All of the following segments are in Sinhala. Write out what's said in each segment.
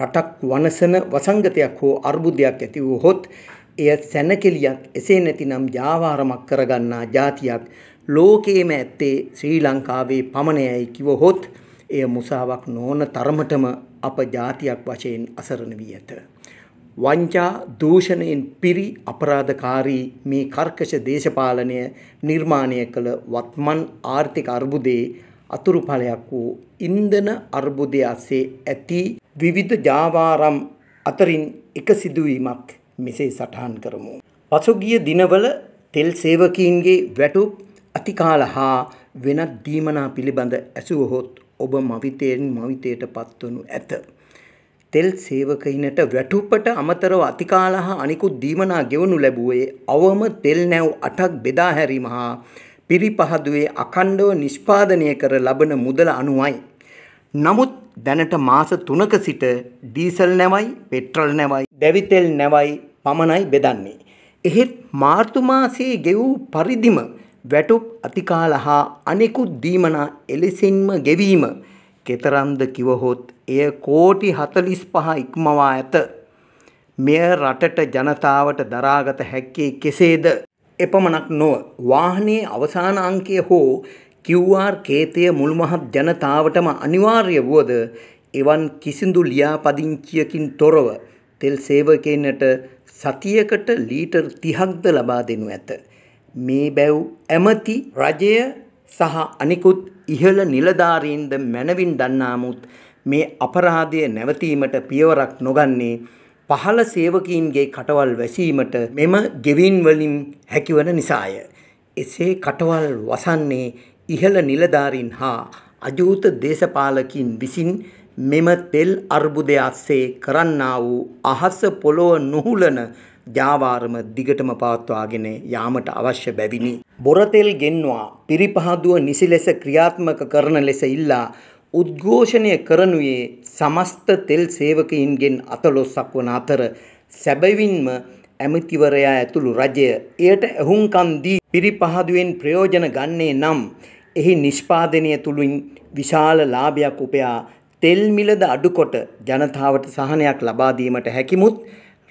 රටක් වනසන වසංගතයක් හෝ අර්බුදයක් ඇති වූහොත් එය සැනකෙලියක් එසේ නැතිනම් ජාවාරමක් කරගන්නා ජාතියක් ලෝකයේම ඇත්තේ ශ්‍රී ලංකාවේ පමණයයි කිවහොත් එය මුසාවක් නොවන තරමටම අප ජාතියක් වශයෙන් අසරණ වී ඇත. වංචා දූෂණයෙන් පිරි අපරාධකාරී මේ කර්කශ දේශපාලනය නිර්මාණය කළ වත්මන් ආර්ථික අර්බුදයේ අතුරුඵලයක් වූ ඉන්ධන අර්බුදය අස්සේ ඇති විවිධ ජාවාරම් අතරින් එක සිදුවීමක් මෙසේ සටහන් කරමු. පසුගිය දිනවල තෙල් සේවකීන්ගේ වැටුප් අතිකාල හා වෙනත් දීමනා පිළිබඳ ඇසුවහොත් ඔබ මවිතයෙන් මවිතයට පත්වනු ඇත. තෙල් සේවකයිනට වැටුපට අමතරව අතිකාල හා අනිකුත් දීමනා ගෙවනු ලැබුවේ අවම තෙල් නැව් අටක් බෙදා හැරීම හා පිරිපහදුවේ අකණ්ඩව නිෂ්පාදනය කර ලබන මුදල අනුවයි. නමුත් දැනට මාස තුනක සිට ඩීසල් නැවයි පෙට්‍රල් නැවයි දැවිතෙල් නැවයි පමණයි බෙදන්නේ. එහෙත් මාර්තු මාසයේ ගෙවූ පරිදිම වැටුප් අතිකාල හා අනෙකුත් දීමනා එලෙසින්ම ගෙවීම කෙතරම්ද කිවහොත් එය කෝටි හතලිස් පහ ඉක්මවා ඇත. මෙය රටට ජනතාවට දරාගත හැක්කේ කෙසේද එපමණක් නොව වාහනයේ අවසාන අංකය හෝ QR කේතය මුල්මහත් ජනතාවටම අනිවාර්ය වුවද එවන් කිසිදු ලියාපදිංචියකින් තොරව තෙල් සේවකයනට සතියකට ලීටර් තිහක්ද ලබා දෙනු ඇත. මේ බැව් ඇමති රජය සහ අනිකුත් ඉහළ නිලධාරීන්ද මැනවින් දන්නාමුත් මේ අපරාධය නැවතීමට පියවරක් නොගන්නේ පහළ සේවකීන්ගේ කටවල් වැසීමට මෙම ගෙවින්වලින් හැකිවන නිසාය. එසේ කටවල් වසන්නේ ඉහළ නිලධාරීන් හා අජූත දේශපාලකින් විසින් මෙම තෙල් අර්බුදය අස්සේ කරන්නා වූ අහස පොළොව නොහුලන ජාවාරම දිගටම පවත්වාගෙන යාමට අවශ්‍ය බැවිනි. බොරතෙල් ගෙන්වා පිරිපහදුව නිසි ලෙස ක්‍රියාත්මක කරන ලෙස ඉල්ලා උද්ඝෝෂණය කරනුයේ සමස්ත තෙල් සේවකයින්ගෙන් අතලොස්සක් වන අතර සැබවින්ම ඇමතිවරයා ඇතුළු රජය එයට ඇහුම්කන් දී පිරිපහදුවෙන් ප්‍රයෝජන ගන්නේ නම් එහි නිෂ්පාදනය තුළින් විශාල ලාභයක් උපයා තෙල් මිලද අඩුකොට ජනතාවට සහනයක් ලබා දීමට හැකිමුත්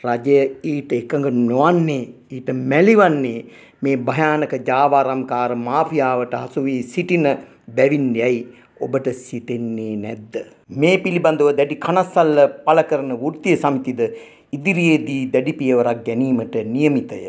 රජය ඊට එකඟ නොවන්නේ ඊට මැලිවන්නේ මේ භයානක ජාවාරම්කාර මාෆියාවට හසු වී සිටින බැවින් යයි ඔබට සිතෙන්නේ නැද්ද? මේ පිළිබඳව දැඩි කනස්සල්ල පළ කරන වෘත්තීය සමිතිද ඉදිරියේදී දැඩි පියවරක් ගැනීමට නියමිතය.